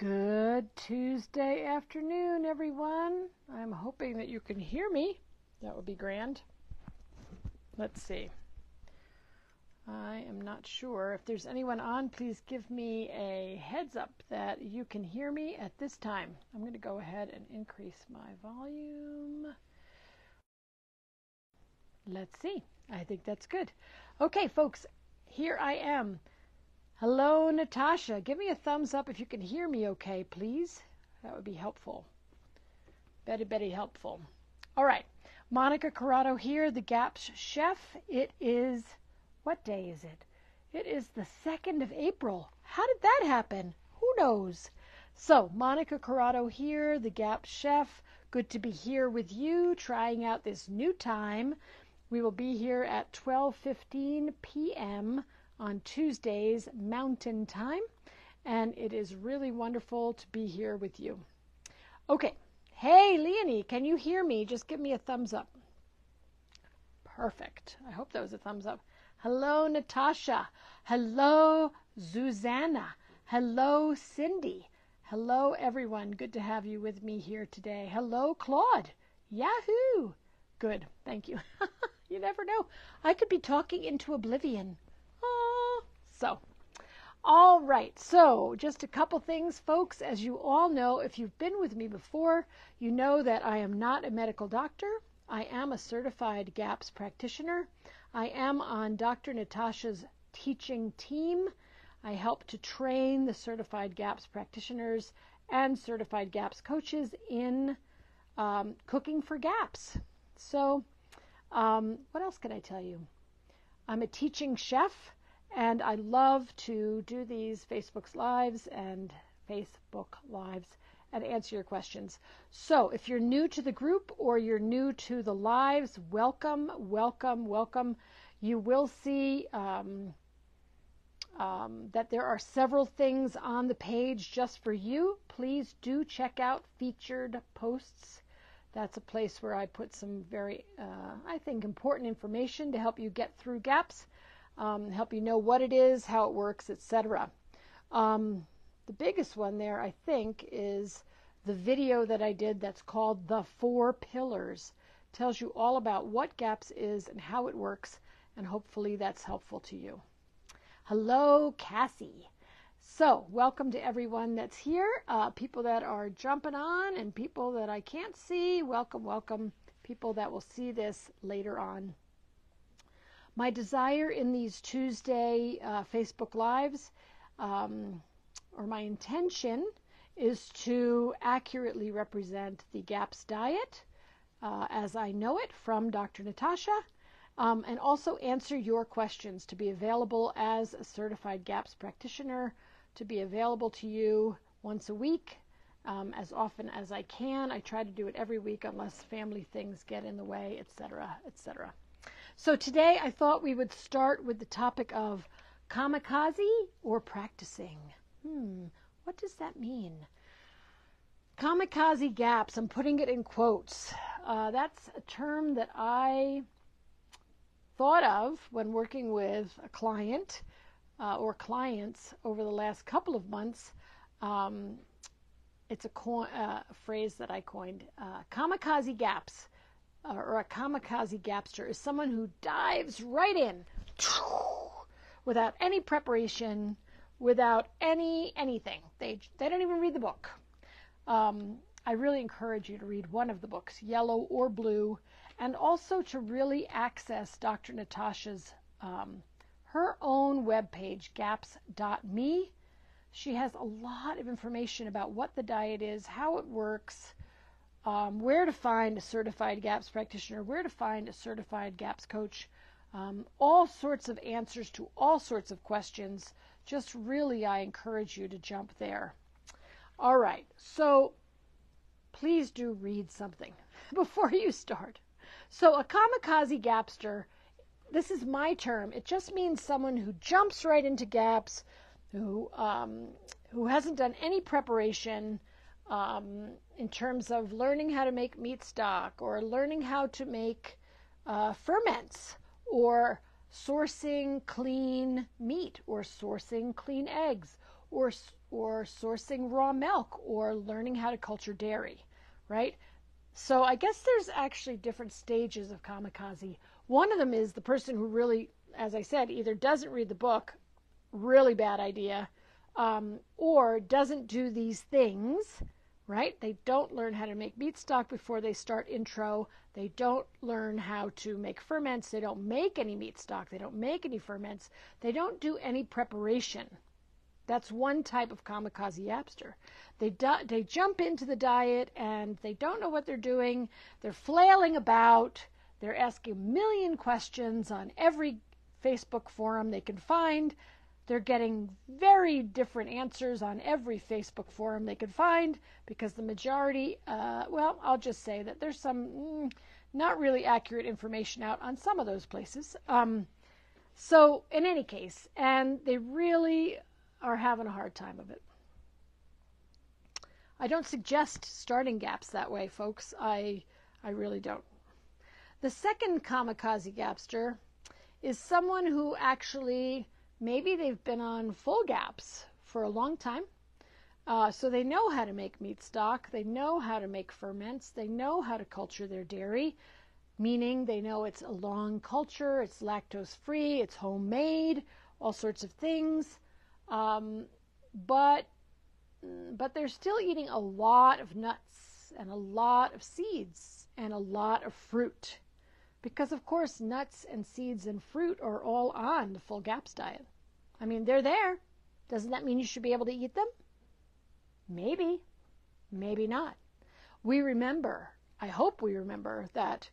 Good Tuesday afternoon, everyone. I'm hoping that you can hear me. That would be grand. Let's see. I am not sure. If there's anyone on, please give me a heads up that you can hear me at this time. I'm going to go ahead and increase my volume. Let's see. I think that's good. Okay, folks, here I am. Hello, Natasha. Give me a thumbs up if you can hear me okay, please. That would be helpful. Very, very helpful. All right. Monica Corrado here, the GAPS chef. It is, what day is it? It is the 2nd of April. How did that happen? Who knows? So, Monica Corrado here, the GAPS chef. Good to be here with you, trying out this new time. We will be here at 12:15 p.m on Tuesdays, Mountain Time, and it is really wonderful to be here with you. Okay. Hey, Leonie, can you hear me? Just give me a thumbs up. Perfect. I hope that was a thumbs up. Hello, Natasha. Hello, Susanna. Hello, Cindy. Hello, everyone. Good to have you with me here today. Hello, Claude. Yahoo! Good. Thank you. you never know. I could be talking into oblivion. So, all right, so just a couple things, folks. As you all know, if you've been with me before, you know that I am not a medical doctor. I am a certified GAPS practitioner. I am on Dr. Natasha's teaching team. I help to train the certified GAPS practitioners and certified GAPS coaches in um, cooking for GAPS. So, um, what else can I tell you? I'm a teaching chef. And I love to do these Facebook Lives and Facebook Lives and answer your questions. So if you're new to the group or you're new to the lives, welcome, welcome, welcome. You will see um, um, that there are several things on the page just for you. Please do check out featured posts. That's a place where I put some very, uh, I think, important information to help you get through gaps um, help you know what it is, how it works, etc. Um, the biggest one there, I think, is the video that I did that's called The Four Pillars. Tells you all about what GAPS is and how it works, and hopefully that's helpful to you. Hello, Cassie. So, welcome to everyone that's here, uh, people that are jumping on, and people that I can't see. Welcome, welcome, people that will see this later on. My desire in these Tuesday uh, Facebook Lives, um, or my intention, is to accurately represent the GAPS diet uh, as I know it from Dr. Natasha, um, and also answer your questions to be available as a certified GAPS practitioner, to be available to you once a week. Um, as often as I can. I try to do it every week unless family things get in the way, etc., etc. So today I thought we would start with the topic of kamikaze or practicing. Hmm, what does that mean? Kamikaze gaps, I'm putting it in quotes. Uh, that's a term that I thought of when working with a client uh, or clients over the last couple of months. Um, it's a, co- uh, phrase that I coined uh, kamikaze gaps uh, or a kamikaze gapster is someone who dives right in without any preparation, without any anything. They they don't even read the book. Um, I really encourage you to read one of the books, yellow or blue, and also to really access Dr. Natasha's um, her own webpage, gaps.me. She has a lot of information about what the diet is, how it works, um, where to find a certified GAPS practitioner, where to find a certified GAPS coach, um, all sorts of answers to all sorts of questions. Just really, I encourage you to jump there. All right, so please do read something before you start. So, a kamikaze gapster, this is my term. It just means someone who jumps right into gaps, who um, who hasn't done any preparation, um, in terms of learning how to make meat stock or learning how to make uh, ferments or sourcing clean meat or sourcing clean eggs or or sourcing raw milk or learning how to culture dairy, right? So I guess there's actually different stages of kamikaze. One of them is the person who really, as I said, either doesn't read the book, really bad idea, um, or doesn't do these things, right? They don't learn how to make meat stock before they start intro. They don't learn how to make ferments. They don't make any meat stock. They don't make any ferments. They don't do any preparation. That's one type of kamikaze gapster. They do, they jump into the diet and they don't know what they're doing. They're flailing about. They're asking a million questions on every Facebook forum they can find. They're getting very different answers on every Facebook forum they could find because the majority, uh, well, I'll just say that there's some mm, not really accurate information out on some of those places. Um, so, in any case, and they really are having a hard time of it. I don't suggest starting gaps that way, folks. I I really don't. The second kamikaze gapster is someone who actually maybe they've been on full gaps for a long time. Uh, so they know how to make meat stock, they know how to make ferments, they know how to culture their dairy, meaning they know it's a long culture, it's lactose free, it's homemade, all sorts of things. Um, but but they're still eating a lot of nuts and a lot of seeds and a lot of fruit. Because, of course, nuts and seeds and fruit are all on the full GAPS diet. I mean, they're there. Doesn't that mean you should be able to eat them? Maybe. Maybe not. We remember, I hope we remember, that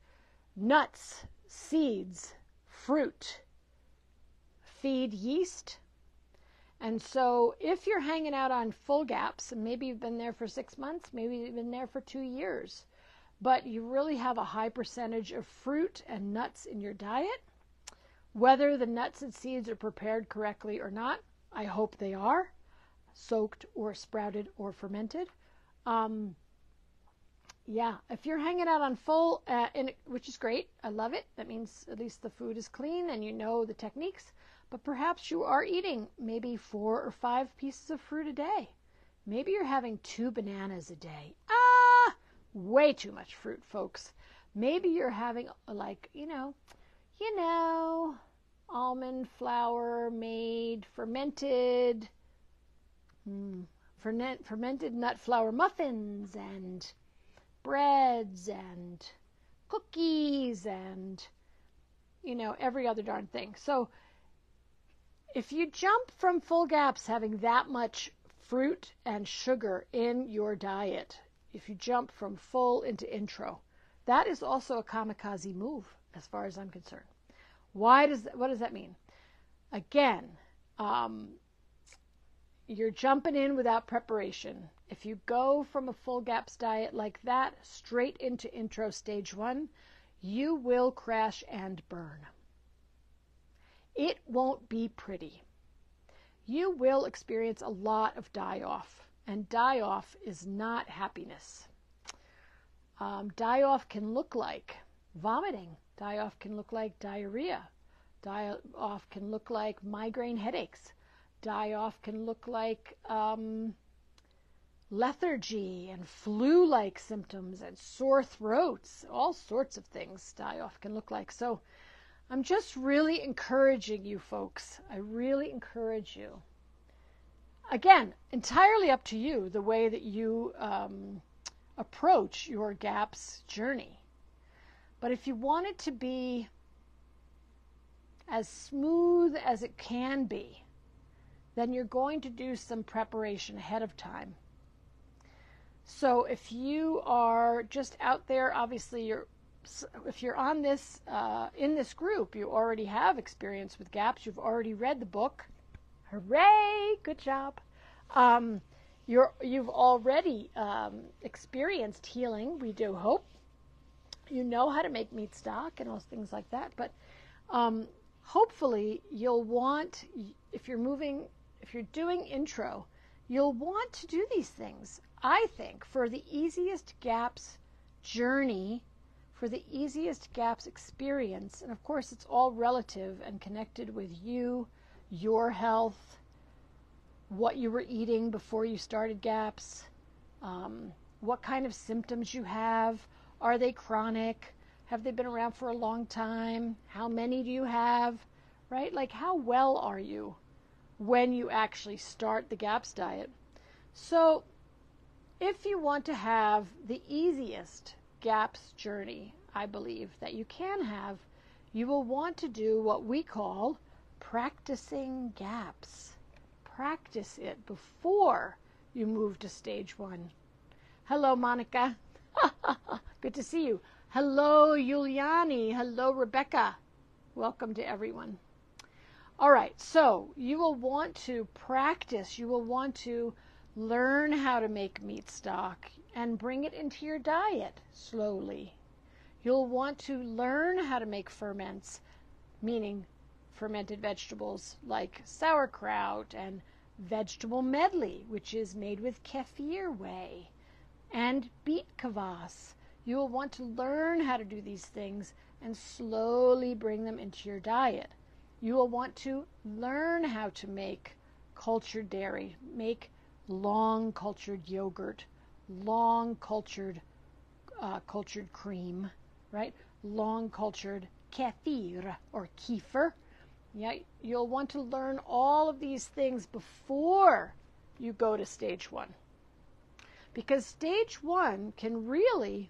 nuts, seeds, fruit feed yeast and so if you're hanging out on full gaps, and maybe you've been there for six months, maybe you've been there for two years, but you really have a high percentage of fruit and nuts in your diet, whether the nuts and seeds are prepared correctly or not, I hope they are, soaked or sprouted or fermented. Um, yeah, if you're hanging out on full, uh, which is great, I love it. That means at least the food is clean and you know the techniques. But perhaps you are eating maybe four or five pieces of fruit a day. Maybe you're having two bananas a day. Way too much fruit, folks. Maybe you're having like, you know, you know, almond flour made fermented mm, fermented nut flour muffins and breads and cookies and you know every other darn thing. So if you jump from full gaps having that much fruit and sugar in your diet, if you jump from full into intro, that is also a kamikaze move as far as I'm concerned. Why does that, what does that mean? Again, um, you're jumping in without preparation. If you go from a full gaps diet like that straight into intro stage one, you will crash and burn. It won't be pretty. You will experience a lot of die off, and die off is not happiness. Um, die off can look like vomiting, die off can look like diarrhea, die off can look like migraine headaches, die off can look like um, lethargy and flu like symptoms and sore throats, all sorts of things die off can look like. So, I'm just really encouraging you folks. I really encourage you. Again, entirely up to you the way that you um, approach your GAPS journey. But if you want it to be as smooth as it can be, then you're going to do some preparation ahead of time. So if you are just out there, obviously you're if you're on this uh, in this group, you already have experience with gaps. You've already read the book. Hooray! Good job. Um, you're you've already um, experienced healing. We do hope. You know how to make meat stock and all things like that. But um, hopefully, you'll want if you're moving, if you're doing intro, you'll want to do these things. I think for the easiest gaps journey for the easiest gaps experience. And of course, it's all relative and connected with you, your health, what you were eating before you started GAPS, um, what kind of symptoms you have. Are they chronic? Have they been around for a long time? How many do you have? Right? Like, how well are you when you actually start the GAPS diet? So, if you want to have the easiest GAPS journey, I believe, that you can have, you will want to do what we call practicing GAPS. Practice it before you move to stage one. Hello, Monica. Good to see you. Hello, Giuliani. Hello, Rebecca. Welcome to everyone. All right, so you will want to practice, you will want to learn how to make meat stock and bring it into your diet slowly. You'll want to learn how to make ferments, meaning fermented vegetables like sauerkraut and vegetable medley, which is made with kefir whey, and beet kvass, you will want to learn how to do these things and slowly bring them into your diet. You will want to learn how to make cultured dairy, make long cultured yogurt, long cultured uh, cultured cream, right? Long cultured kefir or kefir. Yeah, you'll want to learn all of these things before you go to stage one. Because stage one can really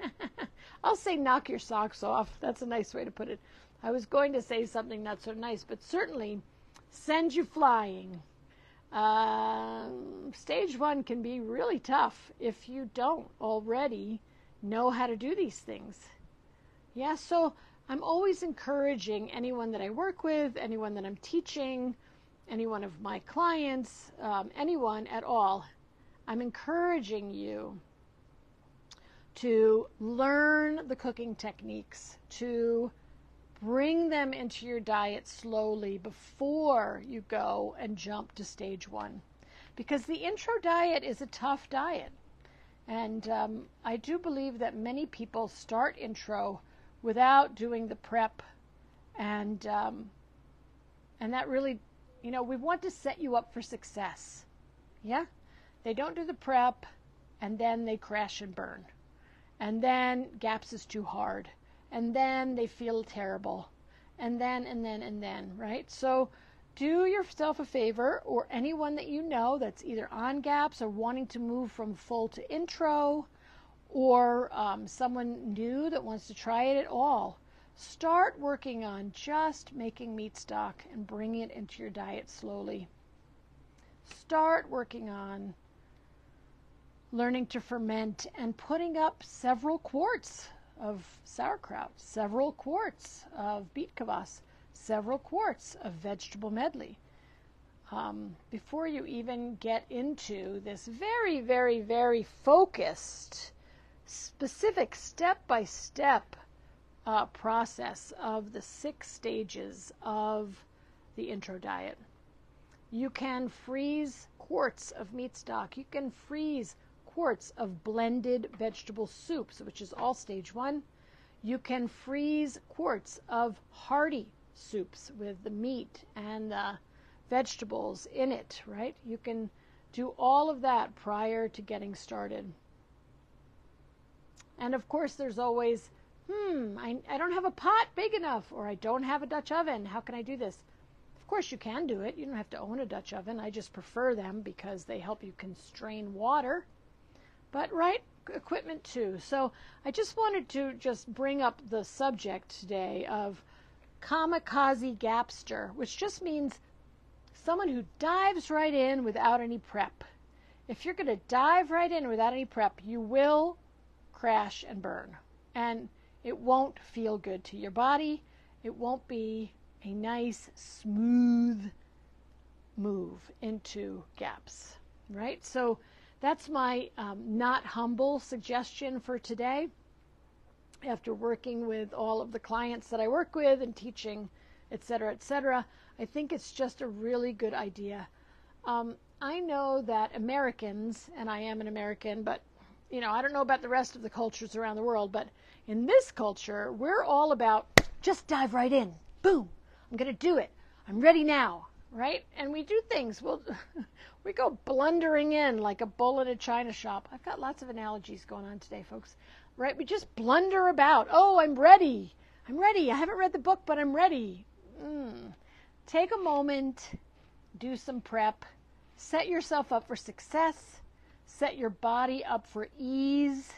I'll say knock your socks off. That's a nice way to put it. I was going to say something not so nice, but certainly send you flying. Um, stage one can be really tough if you don't already know how to do these things. Yeah, so I'm always encouraging anyone that I work with, anyone that I'm teaching, any one of my clients, um, anyone at all, I'm encouraging you to learn the cooking techniques, to bring them into your diet slowly before you go and jump to stage one. Because the intro diet is a tough diet. And um, I do believe that many people start intro without doing the prep. And, um, and that really, you know, we want to set you up for success. Yeah? They don't do the prep and then they crash and burn and then GAPS is too hard, and then they feel terrible, and then, and then, and then, right? So do yourself a favor, or anyone that you know that's either on GAPS or wanting to move from full to intro, or um, someone new that wants to try it at all. Start working on just making meat stock and bringing it into your diet slowly. Start working on learning to ferment and putting up several quarts of sauerkraut, several quarts of beet kvass, several quarts of vegetable medley. Um, before you even get into this very, very, very focused, specific step by step process of the six stages of the intro diet. You can freeze quarts of meat stock. You can freeze quarts of blended vegetable soups, which is all stage one. You can freeze quarts of hearty soups with the meat and the vegetables in it, right? You can do all of that prior to getting started. And of course, there's always, hmm, I, I don't have a pot big enough, or I don't have a Dutch oven. How can I do this? Of course, you can do it. You don't have to own a Dutch oven. I just prefer them because they help you constrain water but right equipment too. So I just wanted to just bring up the subject today of kamikaze gapster, which just means someone who dives right in without any prep. If you're going to dive right in without any prep, you will crash and burn. And it won't feel good to your body. It won't be a nice, smooth move into gaps, right? So that's my um, not humble suggestion for today. After working with all of the clients that I work with and teaching, et cetera, et cetera, I think it's just a really good idea. Um, I know that Americans, and I am an American, but you know, I don't know about the rest of the cultures around the world, but in this culture, we're all about just dive right in. Boom. I'm going to do it. I'm ready now. right? And we do things. We'll, we go blundering in like a bull in a china shop. I've got lots of analogies going on today, folks. Right? We just blunder about. Oh, I'm ready. I'm ready. I haven't read the book, but I'm ready. Mm. Take a moment, do some prep, set yourself up for success, set your body up for ease.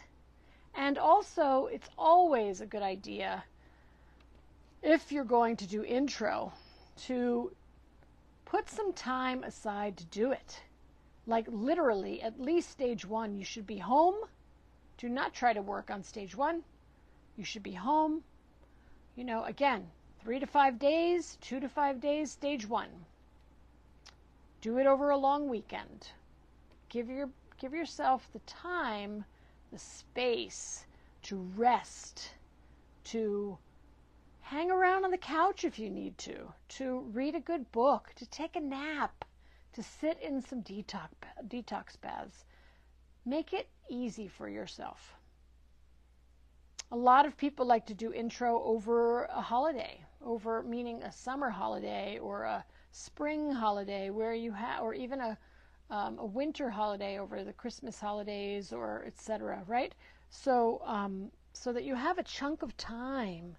And also, it's always a good idea if you're going to do intro to put some time aside to do it. Like literally, at least stage one, you should be home. Do not try to work on stage one. You should be home. You know, again, three to five days, two to five days, stage one. Do it over a long weekend. Give your give yourself the time, the space to rest, to hang around on the couch if you need to, to read a good book, to take a nap, to sit in some detox, detox baths. Make it easy for yourself. A lot of people like to do intro over a holiday, over meaning a summer holiday or a spring holiday where you have, or even a, um, a winter holiday over the Christmas holidays or etc. Right? So, um, so that you have a chunk of time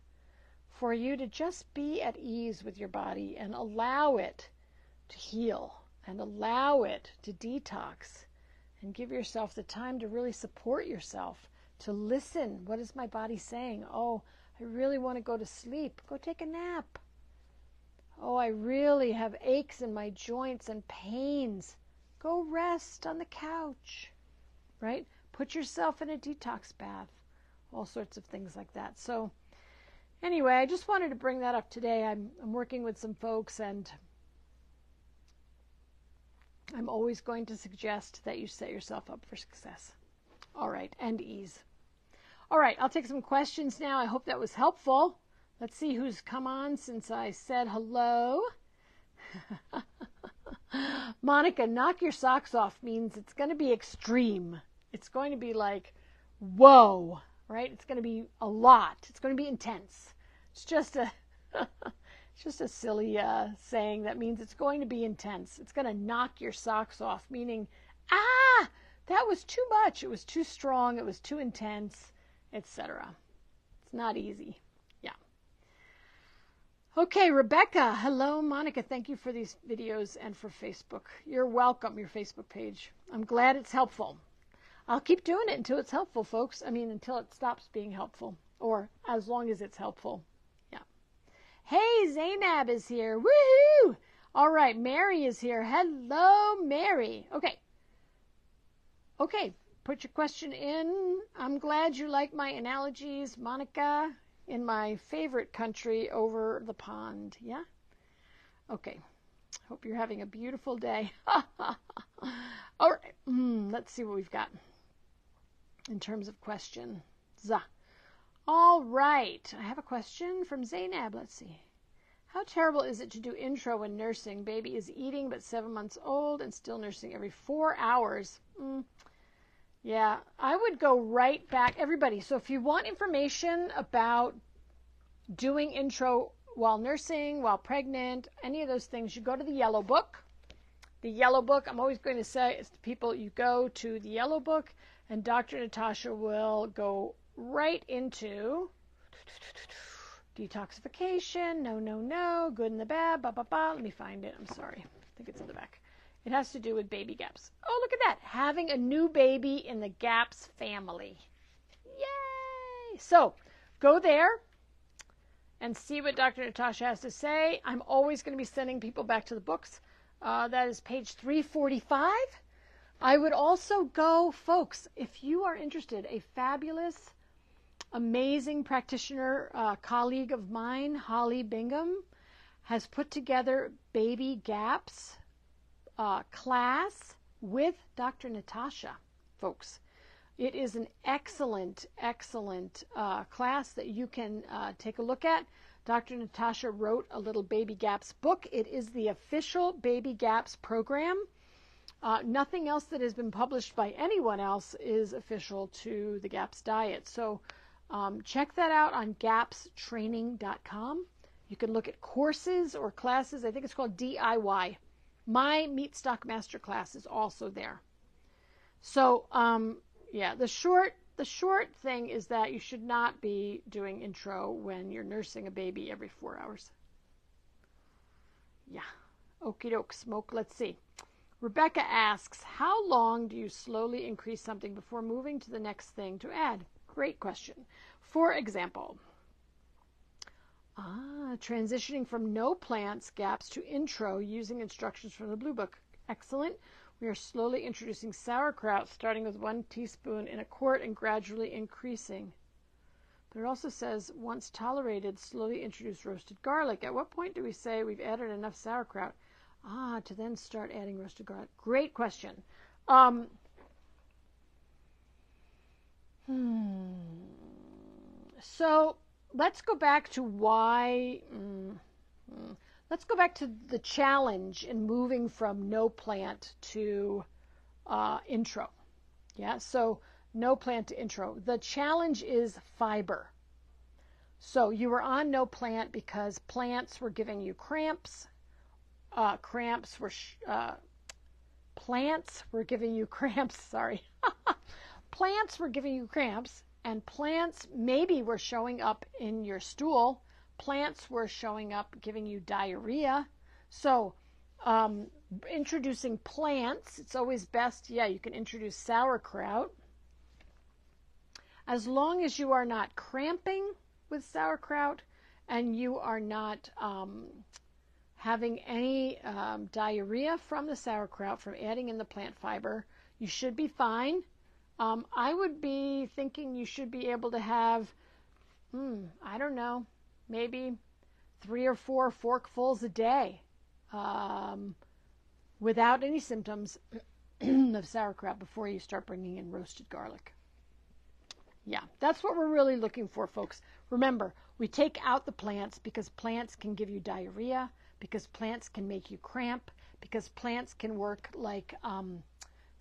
for you to just be at ease with your body and allow it to heal and allow it to detox and give yourself the time to really support yourself, to listen. What is my body saying? Oh, I really want to go to sleep. Go take a nap. Oh, I really have aches in my joints and pains. Go rest on the couch, right? Put yourself in a detox bath. All sorts of things like that. So, anyway, I just wanted to bring that up today. I'm, I'm working with some folks, and I'm always going to suggest that you set yourself up for success. All right, and ease. All right, I'll take some questions now. I hope that was helpful. Let's see who's come on since I said hello. Monica, knock your socks off means it's going to be extreme. It's going to be like, whoa, right? It's going to be a lot. It's going to be intense. It's just a it's just a silly uh, saying that means it's going to be intense. It's going to knock your socks off, meaning, ah, that was too much. It was too strong. It was too intense, etc. It's not easy. Okay, Rebecca. Hello, Monica. Thank you for these videos and for Facebook. You're welcome, your Facebook page. I'm glad it's helpful. I'll keep doing it until it's helpful, folks. I mean, until it stops being helpful, or as long as it's helpful. Yeah. Hey, Zainab is here. Woohoo! All right, Mary is here. Hello, Mary. Okay. Okay, put your question in. I'm glad you like my analogies, Monica, in my favorite country over the pond. Yeah? Okay. Hope you're having a beautiful day. All right. Mm, let's see what we've got in terms of questions. All right. I have a question from Zainab. Let's see. How terrible is it to do intro when nursing? Baby is eating but seven months old and still nursing every four hours. Mm. Yeah, I would go right back. Everybody, so if you want information about doing intro while nursing, while pregnant, any of those things, you go to the Yellow Book. The Yellow Book, I'm always going to say it's to people, you go to the Yellow Book and Dr. Natasha will go right into detoxification, no, no, no, good and the bad, ba, ba, ba. Let me find it. I'm sorry. I think it's in the back. It has to do with baby gaps. Oh, look at that. Having a new baby in the gaps family. Yay! So go there and see what Dr. Natasha has to say. I'm always going to be sending people back to the books. Uh, that is page 345. I would also go, folks, if you are interested, a fabulous, amazing practitioner, uh, colleague of mine, Holly Bingham, has put together Baby Gaps uh, class with Dr. Natasha, folks. It is an excellent, excellent uh, class that you can uh, take a look at. Dr. Natasha wrote a little Baby Gaps book. It is the official Baby Gaps program. Uh, nothing else that has been published by anyone else is official to the GAPS diet. So um, check that out on gapstraining.com. You can look at courses or classes. I think it's called DIY. My Meat Stock Master class is also there. So, um, yeah, the short the short thing is that you should not be doing intro when you're nursing a baby every four hours. Yeah. Okie doke, smoke. Let's see. Rebecca asks, How long do you slowly increase something before moving to the next thing to add? Great question. For example, ah, transitioning from no plants gaps to intro using instructions from the Blue Book. Excellent. We are slowly introducing sauerkraut, starting with one teaspoon in a quart and gradually increasing. But it also says, once tolerated, slowly introduce roasted garlic. At what point do we say we've added enough sauerkraut? Ah, to then start adding roasted garlic. Great question. Um, hmm. So let's go back to why. Mm, mm, let's go back to the challenge in moving from no plant to uh, intro. Yeah, so no plant to intro. The challenge is fiber. So you were on no plant because plants were giving you cramps. Uh, cramps were sh- uh, plants were giving you cramps. Sorry, plants were giving you cramps, and plants maybe were showing up in your stool. Plants were showing up giving you diarrhea. So um, introducing plants, it's always best. Yeah, you can introduce sauerkraut as long as you are not cramping with sauerkraut and you are not um, having any um, diarrhea from the sauerkraut from adding in the plant fiber, you should be fine. Um, I would be thinking you should be able to have, hmm, I don't know, maybe three or four forkfuls a day um, without any symptoms of sauerkraut before you start bringing in roasted garlic. Yeah, that's what we're really looking for, folks. Remember, we take out the plants because plants can give you diarrhea, because plants can make you cramp, because plants can work like um,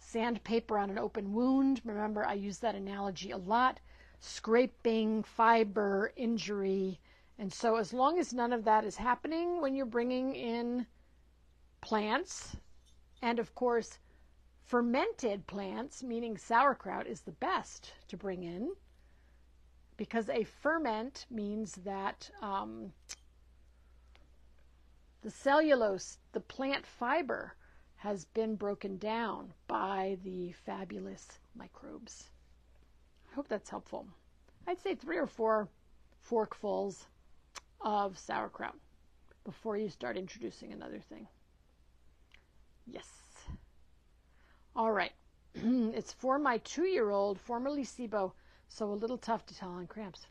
sandpaper on an open wound. Remember, I use that analogy a lot scraping, fiber, injury. And so, as long as none of that is happening when you're bringing in plants, and of course, Fermented plants, meaning sauerkraut, is the best to bring in because a ferment means that um, the cellulose, the plant fiber, has been broken down by the fabulous microbes. I hope that's helpful. I'd say three or four forkfuls of sauerkraut before you start introducing another thing. Yes. All right. it's for my two year old, formerly SIBO, so a little tough to tell on cramps.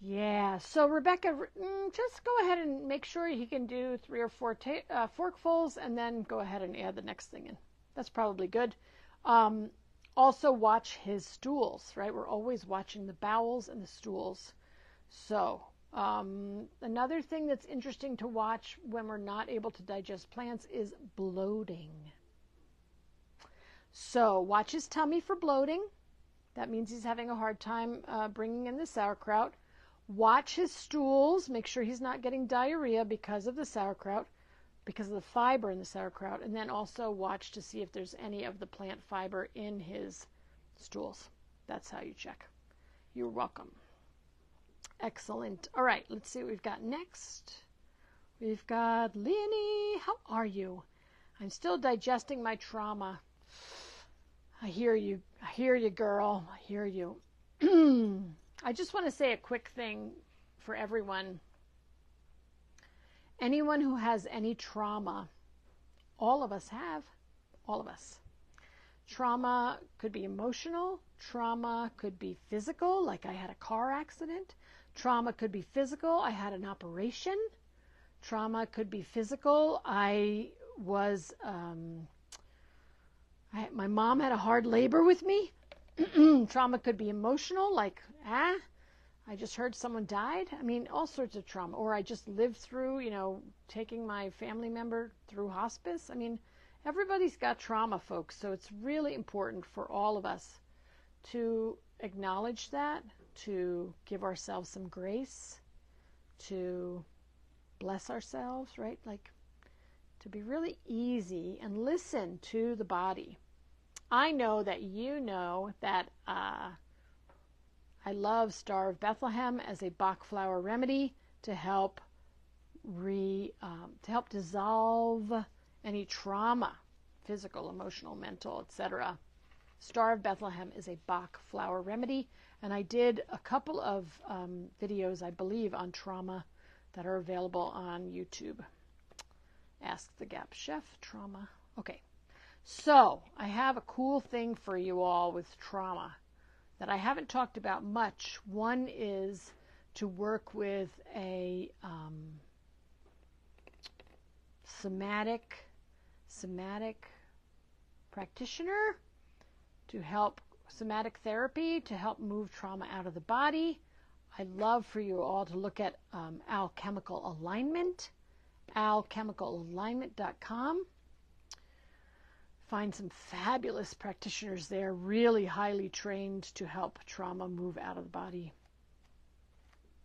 Yeah, so Rebecca, mm, just go ahead and make sure he can do three or four ta- uh, forkfuls and then go ahead and add the next thing in. That's probably good. Um, also, watch his stools, right? We're always watching the bowels and the stools. So, um, another thing that's interesting to watch when we're not able to digest plants is bloating. So watch his tummy for bloating. That means he's having a hard time uh, bringing in the sauerkraut. Watch his stools. Make sure he's not getting diarrhea because of the sauerkraut, because of the fiber in the sauerkraut. And then also watch to see if there's any of the plant fiber in his stools. That's how you check. You're welcome. Excellent. All right, let's see what we've got next. We've got Leonie. How are you? I'm still digesting my trauma. I hear you. I hear you, girl. I hear you. I just want to say a quick thing for everyone. Anyone who has any trauma, all of us have, all of us. Trauma could be emotional, trauma could be physical, like I had a car accident. Trauma could be physical, I had an operation. Trauma could be physical, I was um, I, my mom had a hard labor with me. trauma could be emotional, like, ah, I just heard someone died. I mean, all sorts of trauma. Or I just lived through, you know, taking my family member through hospice. I mean, everybody's got trauma, folks. So it's really important for all of us to acknowledge that, to give ourselves some grace, to bless ourselves, right? Like to be really easy and listen to the body. I know that you know that uh, I love Star of Bethlehem as a Bach flower remedy to help re um, to help dissolve any trauma, physical, emotional, mental, etc. Star of Bethlehem is a Bach flower remedy, and I did a couple of um, videos, I believe, on trauma that are available on YouTube. Ask the Gap Chef trauma. Okay, so I have a cool thing for you all with trauma that I haven't talked about much. One is to work with a um, somatic somatic practitioner to help somatic therapy to help move trauma out of the body. I'd love for you all to look at um, alchemical alignment, alchemicalalignment.com. Find some fabulous practitioners there, really highly trained to help trauma move out of the body.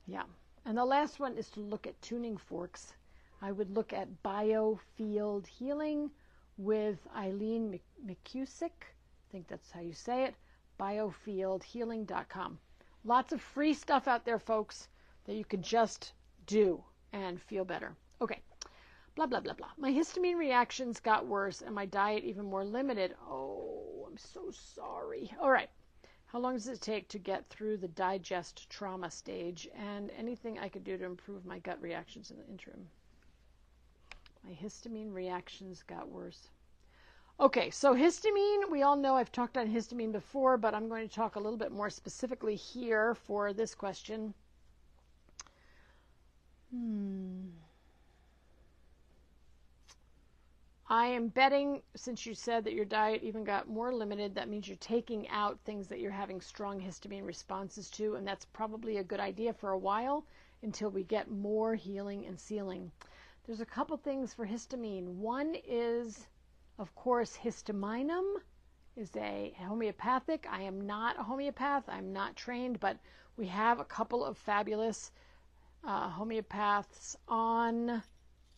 Yeah. And the last one is to look at tuning forks. I would look at biofield healing with Eileen McKusick. I think that's how you say it. Biofieldhealing.com. Lots of free stuff out there, folks, that you can just do and feel better. Okay. Blah, blah, blah, blah. My histamine reactions got worse and my diet even more limited. Oh, I'm so sorry. All right. How long does it take to get through the digest trauma stage and anything I could do to improve my gut reactions in the interim? My histamine reactions got worse. Okay, so histamine, we all know I've talked on histamine before, but I'm going to talk a little bit more specifically here for this question. Hmm. I am betting, since you said that your diet even got more limited, that means you're taking out things that you're having strong histamine responses to, and that's probably a good idea for a while until we get more healing and sealing. There's a couple things for histamine. One is, of course, histaminum is a homeopathic. I am not a homeopath. I'm not trained, but we have a couple of fabulous uh, homeopaths on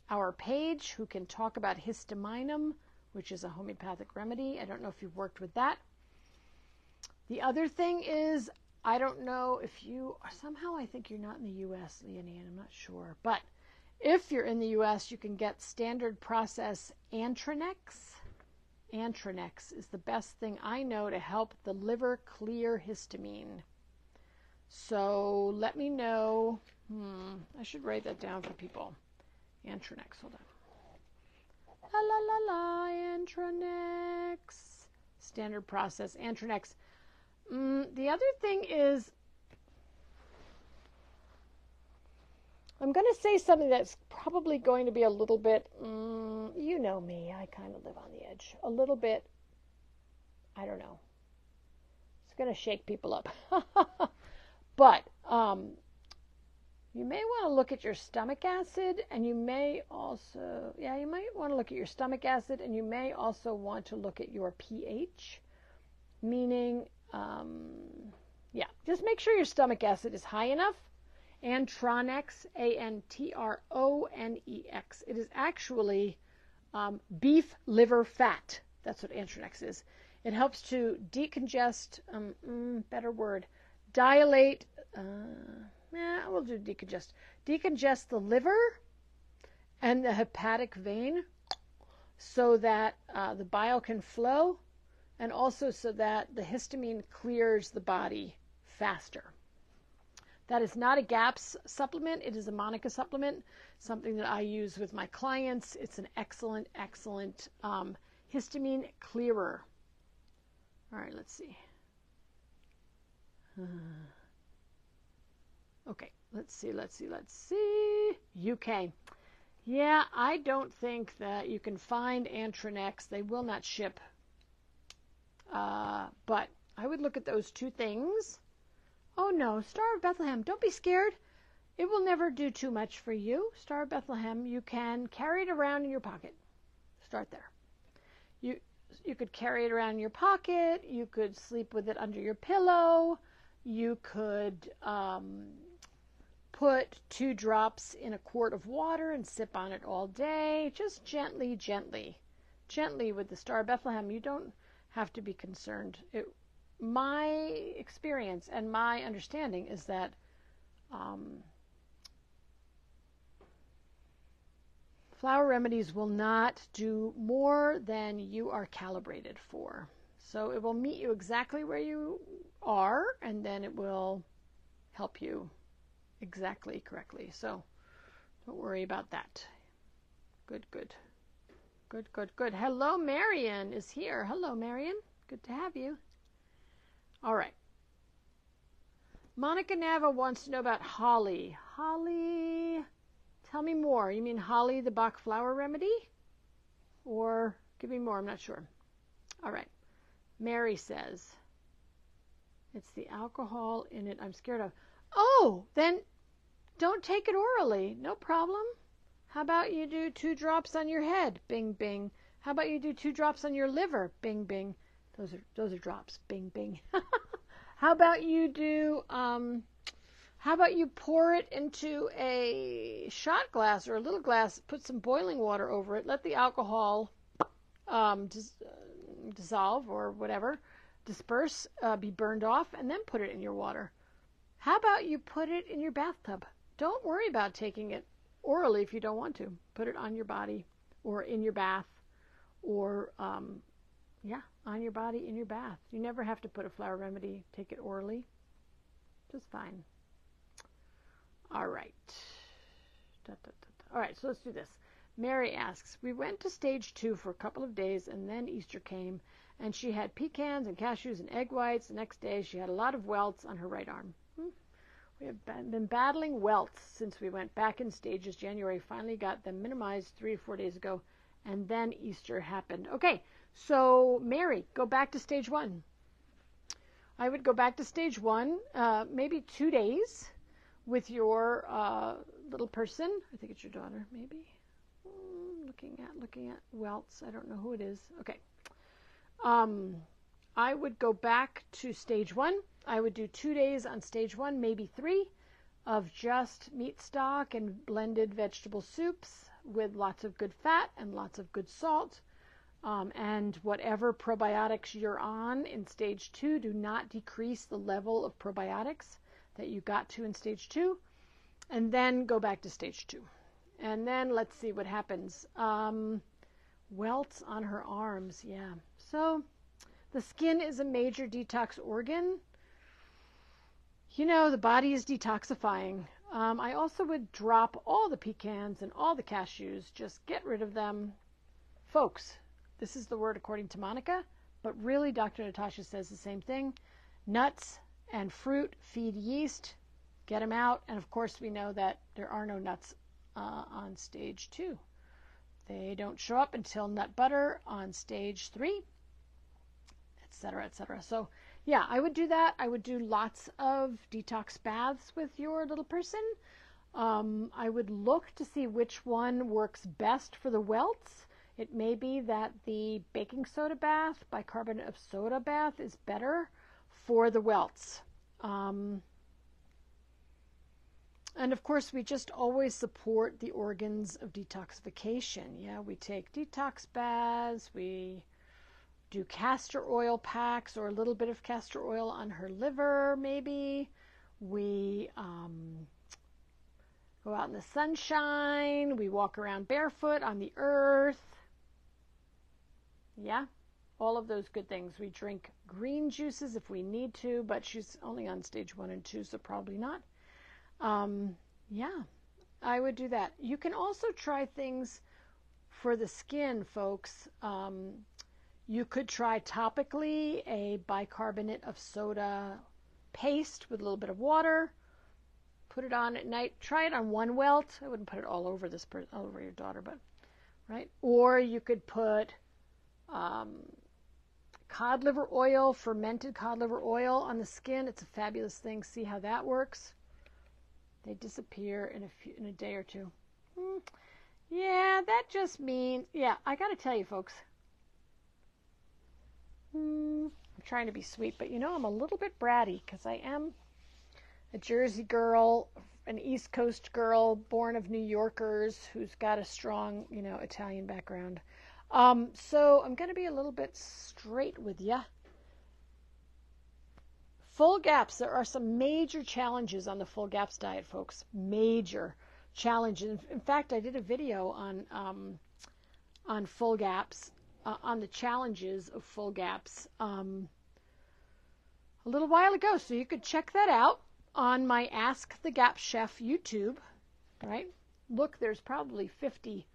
our page who can talk about histaminum, which is a homeopathic remedy. I don't know if you've worked with that. The other thing is, I don't know if you somehow I think you're not in the U.S., Leonie, and I'm not sure, but if you're in the US, you can get standard process Antronex. Antronex is the best thing I know to help the liver clear histamine. So let me know. Hmm, I should write that down for people. Antronex, hold on. La la la la, Antronex. Standard process, Antronex. Mm, the other thing is I'm going to say something that's probably going to be a little bit, mm, you know me, I kind of live on the edge. A little bit, I don't know. It's going to shake people up. but um, you may want to look at your stomach acid, and you may also, yeah, you might want to look at your stomach acid, and you may also want to look at your pH, meaning, um, yeah, just make sure your stomach acid is high enough Antronex, A N T R O N E X. It is actually um, beef liver fat. That's what Antronex is. It helps to decongest, um, mm, better word, dilate, uh, we'll do decongest, decongest the liver and the hepatic vein so that uh, the bile can flow and also so that the histamine clears the body faster. That is not a GAPS supplement. It is a Monica supplement, something that I use with my clients. It's an excellent, excellent um, histamine clearer. All right, let's see. Uh, okay, let's see, let's see, let's see. UK. Yeah, I don't think that you can find Antronex. They will not ship. Uh, but I would look at those two things Oh no, Star of Bethlehem, don't be scared. It will never do too much for you. Star of Bethlehem, you can carry it around in your pocket. Start there. You you could carry it around in your pocket. You could sleep with it under your pillow. You could um, put two drops in a quart of water and sip on it all day. Just gently, gently, gently with the Star of Bethlehem. You don't have to be concerned. It, my experience and my understanding is that um, flower remedies will not do more than you are calibrated for. So it will meet you exactly where you are, and then it will help you exactly correctly. So don't worry about that. Good, good. Good, good, good. Hello, Marion is here. Hello, Marion. Good to have you. All right. Monica Nava wants to know about holly. Holly, tell me more. You mean holly, the Bach flower remedy? Or give me more, I'm not sure. All right. Mary says, it's the alcohol in it I'm scared of. Oh, then don't take it orally. No problem. How about you do two drops on your head? Bing, bing. How about you do two drops on your liver? Bing, bing. Those are those are drops. Bing, bing. how about you do um, how about you pour it into a shot glass or a little glass, put some boiling water over it, let the alcohol um, dis- dissolve or whatever, disperse, uh, be burned off, and then put it in your water. How about you put it in your bathtub? Don't worry about taking it orally if you don't want to. Put it on your body or in your bath or, um, yeah, on your body in your bath. You never have to put a flower remedy, take it orally. Just fine. All right. Da, da, da, All right, so let's do this. Mary asks, We went to stage two for a couple of days and then Easter came and she had pecans and cashews and egg whites. The next day she had a lot of welts on her right arm. Hmm. We have been battling welts since we went back in stages. January finally got them minimized three or four days ago, and then Easter happened. Okay, so Mary, go back to stage one. I would go back to stage one, uh, maybe two days with your uh, little person. I think it's your daughter, maybe. Mm, looking at looking at welts. I don't know who it is. Okay. Um, I would go back to stage one I would do two days on stage one, maybe three, of just meat stock and blended vegetable soups with lots of good fat and lots of good salt. Um, and whatever probiotics you're on in stage two, do not decrease the level of probiotics that you got to in stage two. And then go back to stage two. And then let's see what happens. Um, welts on her arms, yeah. So the skin is a major detox organ you know, the body is detoxifying. Um, I also would drop all the pecans and all the cashews, just get rid of them. Folks, this is the word according to Monica, but really Dr. Natasha says the same thing. Nuts and fruit feed yeast, get them out. And of course, we know that there are no nuts uh, on stage two. They don't show up until nut butter on stage three, etc., etc. So yeah, I would do that. I would do lots of detox baths with your little person. Um, I would look to see which one works best for the welts. It may be that the baking soda bath, bicarbonate of soda bath, is better for the welts. Um, and of course, we just always support the organs of detoxification. Yeah, we take detox baths, we do castor oil packs or a little bit of castor oil on her liver, maybe. We um, go out in the sunshine. We walk around barefoot on the earth. Yeah, all of those good things. We drink green juices if we need to, but she's only on stage one and two, so probably not. Um, yeah, I would do that. You can also try things for the skin, folks. Um, you could try topically a bicarbonate of soda paste with a little bit of water. Put it on at night. Try it on one welt. I wouldn't put it all over this person, all over your daughter, but right. Or you could put um, cod liver oil, fermented cod liver oil on the skin. It's a fabulous thing. See how that works. They disappear in a few, in a day or two. Hmm. Yeah, that just means yeah. I got to tell you, folks. Hmm, I'm trying to be sweet, but you know, I'm a little bit bratty because I am a Jersey girl an East Coast girl born of New Yorkers who's got a strong, you know, Italian background. Um, so I'm going to be a little bit straight with you. Full gaps. There are some major challenges on the full gaps diet, folks. Major challenges. In fact, I did a video on um, on full gaps, uh, on the challenges of full gaps um, a little while ago. So you could check that out on my Ask the GAPS Chef YouTube. Right? Look, there's probably 50.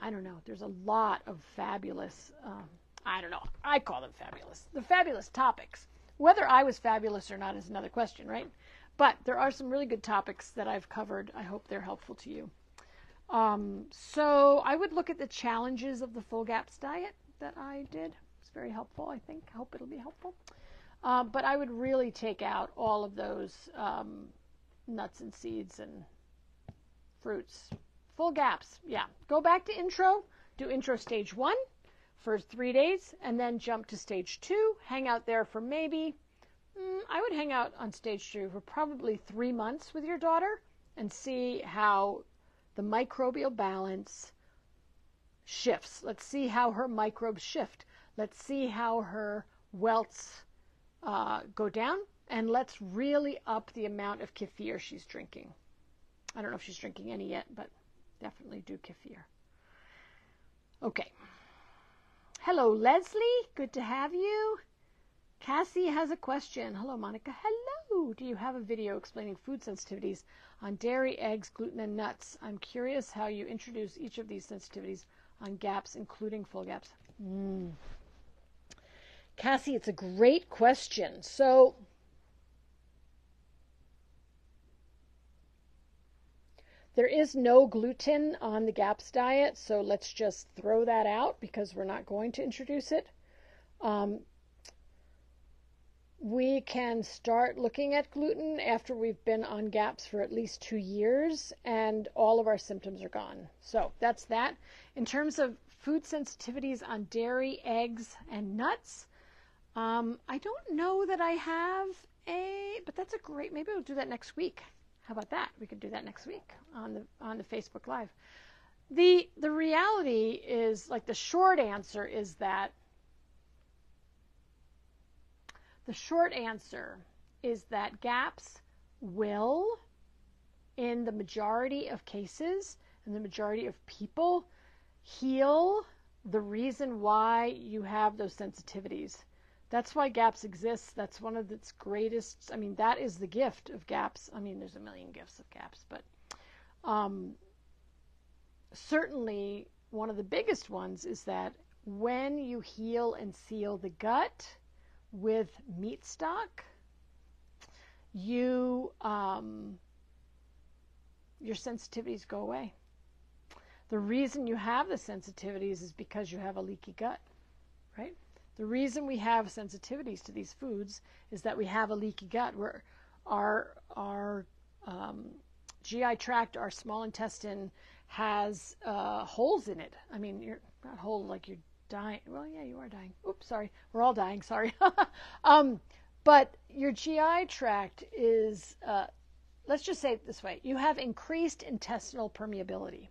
I don't know. There's a lot of fabulous. Um, I don't know. I call them fabulous. The fabulous topics. Whether I was fabulous or not is another question, right? But there are some really good topics that I've covered. I hope they're helpful to you. Um, so I would look at the challenges of the full gaps diet that I did. It's very helpful, I think. I hope it'll be helpful. Uh, but I would really take out all of those um, nuts and seeds and fruits. Full gaps, yeah. Go back to intro, do intro stage one for three days, and then jump to stage two. Hang out there for maybe, mm, I would hang out on stage two for probably three months with your daughter and see how the microbial balance shifts. Let's see how her microbes shift. Let's see how her welts uh, go down, and let's really up the amount of kefir she's drinking. I don't know if she's drinking any yet, but definitely do kefir. Okay. Hello, Leslie. Good to have you. Cassie has a question. Hello, Monica. Hello. Do you have a video explaining food sensitivities on dairy, eggs, gluten, and nuts? I'm curious how you introduce each of these sensitivities on gaps, including full gaps. Mm. Cassie, it's a great question. So, There is no gluten on the GAPS diet, so let's just throw that out because we're not going to introduce it. Um, we can start looking at gluten after we've been on GAPS for at least two years and all of our symptoms are gone. So that's that. In terms of food sensitivities on dairy, eggs, and nuts, um, I don't know that I have a, but that's a great, maybe we'll do that next week. How about that? We could do that next week on the on the Facebook Live. The the reality is like the short answer is that the short answer is that gaps will in the majority of cases and the majority of people heal the reason why you have those sensitivities that's why gaps exist. That's one of its greatest. I mean, that is the gift of gaps. I mean, there's a million gifts of gaps, but um, certainly one of the biggest ones is that when you heal and seal the gut with meat stock, you um, your sensitivities go away. The reason you have the sensitivities is because you have a leaky gut, right? The reason we have sensitivities to these foods is that we have a leaky gut where our our um, GI tract, our small intestine, has uh, holes in it. I mean, you're not whole like you're dying. Well, yeah, you are dying. Oops, sorry. We're all dying. Sorry. um, but your GI tract is, uh, let's just say it this way: you have increased intestinal permeability.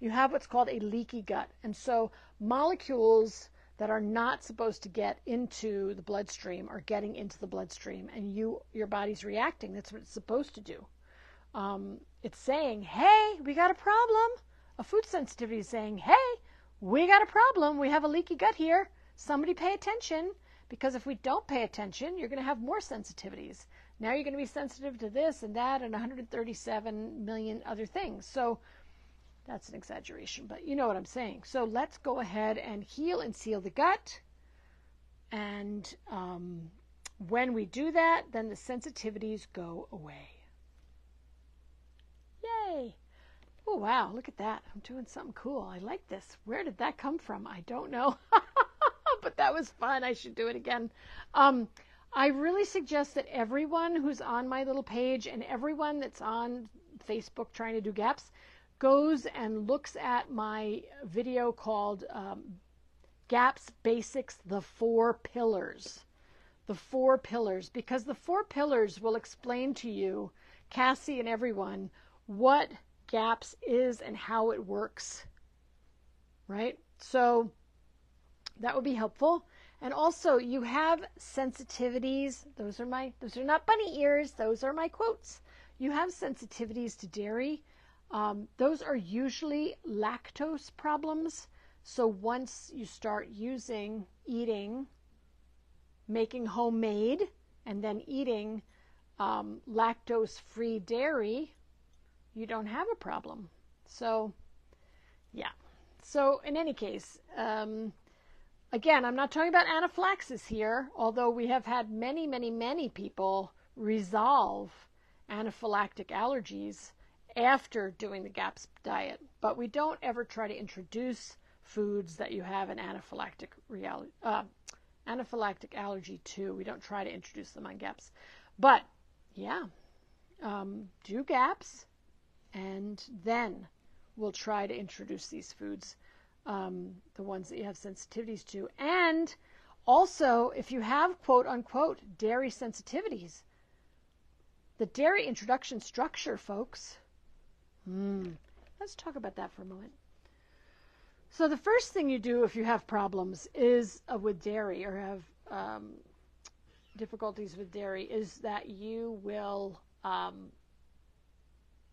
You have what's called a leaky gut, and so molecules that are not supposed to get into the bloodstream are getting into the bloodstream and you your body's reacting that's what it's supposed to do um, it's saying hey we got a problem a food sensitivity is saying hey we got a problem we have a leaky gut here somebody pay attention because if we don't pay attention you're going to have more sensitivities now you're going to be sensitive to this and that and 137 million other things so that's an exaggeration, but you know what I'm saying. So let's go ahead and heal and seal the gut. And um, when we do that, then the sensitivities go away. Yay! Oh, wow, look at that. I'm doing something cool. I like this. Where did that come from? I don't know. but that was fun. I should do it again. Um, I really suggest that everyone who's on my little page and everyone that's on Facebook trying to do gaps goes and looks at my video called um, Gaps Basics The Four Pillars. The Four Pillars, because the Four Pillars will explain to you, Cassie and everyone, what GAPS is and how it works. Right? So that would be helpful. And also, you have sensitivities. Those are my those are not bunny ears. Those are my quotes. You have sensitivities to dairy. Um, those are usually lactose problems. So once you start using, eating, making homemade, and then eating um, lactose-free dairy, you don't have a problem. So, yeah. So in any case, um, again, I'm not talking about anaphylaxis here, although we have had many, many, many people resolve anaphylactic allergies after doing the GAPS diet. But we don't ever try to introduce foods that you have an anaphylactic reality, uh, anaphylactic allergy to. We don't try to introduce them on GAPS. But yeah, um, do GAPS, and then we'll try to introduce these foods um, the ones that you have sensitivities to. And also, if you have quote unquote dairy sensitivities, the dairy introduction structure, folks. Hmm. Let's talk about that for a moment. So, the first thing you do if you have problems is uh, with dairy or have um, difficulties with dairy is that you will um,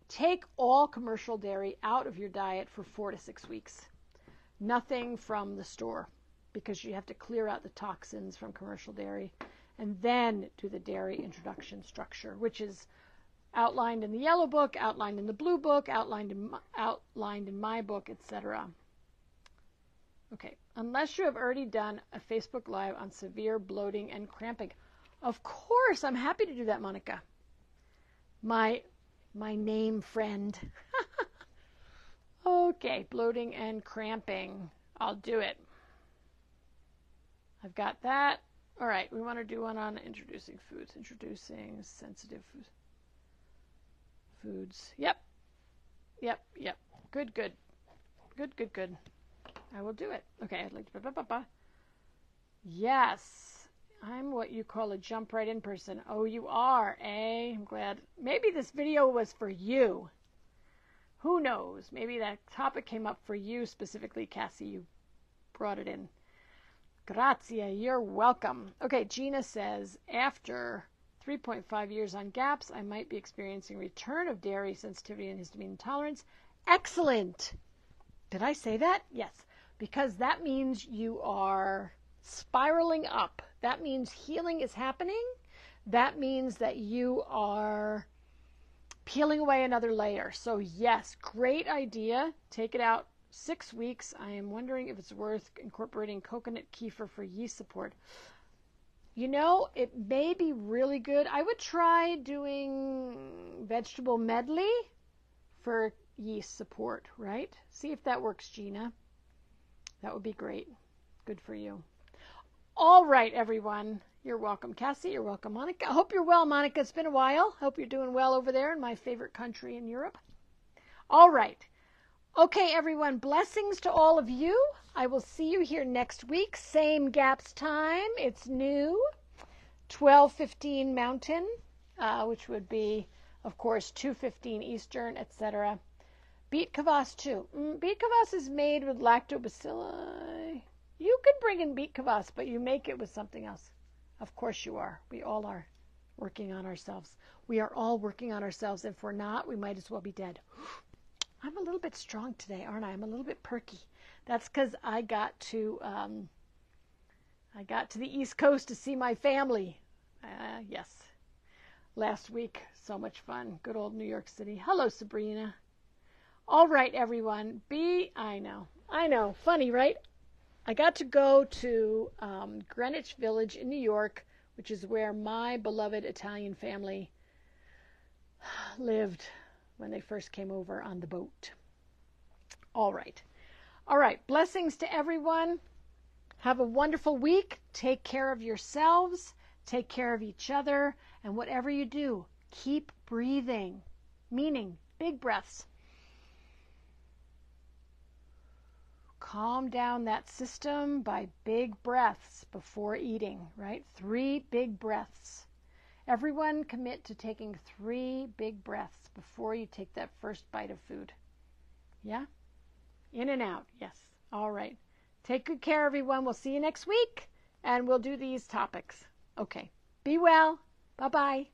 take all commercial dairy out of your diet for four to six weeks nothing from the store because you have to clear out the toxins from commercial dairy and then do the dairy introduction structure, which is outlined in the yellow book, outlined in the blue book, outlined in my, outlined in my book, etc. Okay, unless you have already done a Facebook Live on severe bloating and cramping. Of course, I'm happy to do that, Monica. My my name friend. Okay, bloating and cramping. I'll do it. I've got that. All right, we want to do one on introducing foods. Introducing sensitive foods. Yep. Yep, yep. Good, good. Good, good, good. I will do it. Okay, I'd like to. Yes. I'm what you call a jump right in person. Oh, you are, eh? I'm glad. Maybe this video was for you. Who knows? Maybe that topic came up for you specifically, Cassie. You brought it in. Grazie. you're welcome. Okay, Gina says after 3.5 years on GAPS, I might be experiencing return of dairy sensitivity and histamine intolerance. Excellent. Did I say that? Yes, because that means you are spiraling up. That means healing is happening. That means that you are peeling away another layer. So, yes, great idea. Take it out six weeks. I am wondering if it's worth incorporating coconut kefir for yeast support. You know, it may be really good. I would try doing vegetable medley for yeast support, right? See if that works, Gina. That would be great. Good for you. All right, everyone. You're welcome, Cassie. You're welcome, Monica. I hope you're well, Monica. It's been a while. Hope you're doing well over there in my favorite country in Europe. All right. Okay, everyone. Blessings to all of you. I will see you here next week. Same gaps time. It's new. 12:15 Mountain, uh, which would be, of course, 2:15 Eastern, etc. Beet kvass too. Mm, beet kvass is made with lactobacilli. You can bring in beet kvass, but you make it with something else. Of course you are. We all are working on ourselves. We are all working on ourselves. If we're not, we might as well be dead. I'm a little bit strong today, aren't I? I'm a little bit perky. That's because I got to um, I got to the East Coast to see my family. Uh, yes, last week. So much fun. Good old New York City. Hello, Sabrina. All right, everyone. Be I know. I know. Funny, right? I got to go to um, Greenwich Village in New York, which is where my beloved Italian family lived when they first came over on the boat. All right. All right. Blessings to everyone. Have a wonderful week. Take care of yourselves. Take care of each other. And whatever you do, keep breathing, meaning big breaths. Calm down that system by big breaths before eating, right? Three big breaths. Everyone commit to taking three big breaths before you take that first bite of food. Yeah? In and out. Yes. All right. Take good care, everyone. We'll see you next week and we'll do these topics. Okay. Be well. Bye bye.